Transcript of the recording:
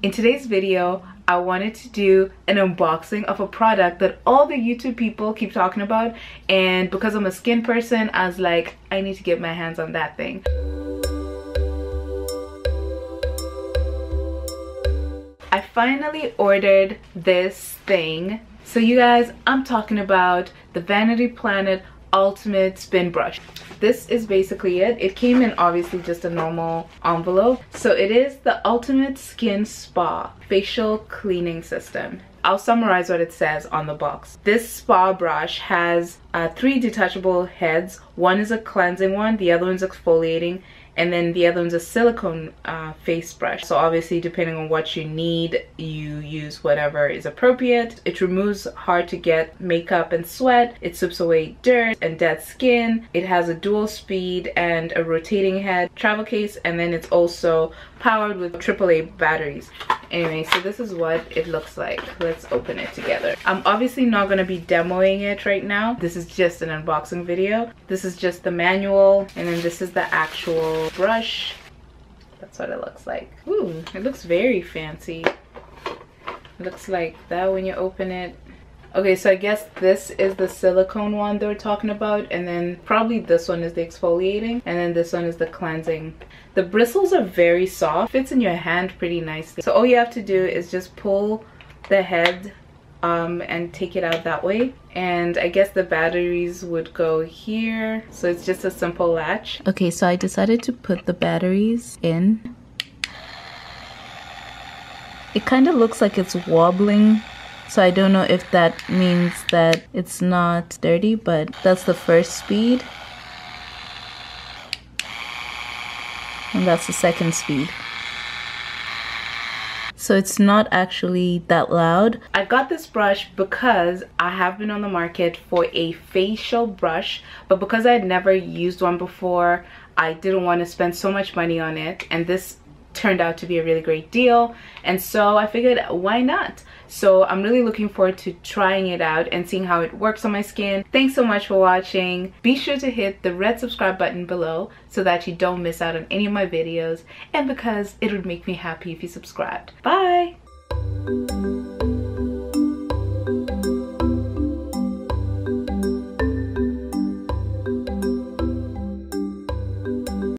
In today's video, I wanted to do an unboxing of a product that all the YouTube people keep talking about and because I'm a skin person, I was like, I need to get my hands on that thing. I finally ordered this thing. So you guys, I'm talking about the Vanity Planet Ultimate Spin Brush. This is basically it. It came in obviously just a normal envelope. So it is the Ultimate Skin Spa Facial Cleaning System. I'll summarize what it says on the box. This spa brush has uh, three detachable heads. One is a cleansing one, the other one's exfoliating, and then the other one's a silicone uh, face brush. So obviously depending on what you need you use whatever is appropriate. It removes hard to get makeup and sweat. It strips away dirt and dead skin. It has a dual speed and a rotating head travel case and then it's also powered with AAA batteries. Anyway so this is what it looks like. Let's open it together. I'm obviously not going to be demoing it right now. This is just an unboxing video. This is just the manual and then this is the actual brush. That's what it looks like. Ooh, it looks very fancy. It looks like that when you open it. Okay, so I guess this is the silicone one they were talking about and then probably this one is the exfoliating and then this one is the cleansing. The bristles are very soft, fits in your hand pretty nicely. So all you have to do is just pull the head um, and take it out that way and I guess the batteries would go here so it's just a simple latch. Okay, so I decided to put the batteries in. It kind of looks like it's wobbling so I don't know if that means that it's not dirty, but that's the first speed. And that's the second speed. So it's not actually that loud. I got this brush because I have been on the market for a facial brush, but because I had never used one before, I didn't want to spend so much money on it. And this turned out to be a really great deal and so I figured why not? So I'm really looking forward to trying it out and seeing how it works on my skin. Thanks so much for watching. Be sure to hit the red subscribe button below so that you don't miss out on any of my videos and because it would make me happy if you subscribed. Bye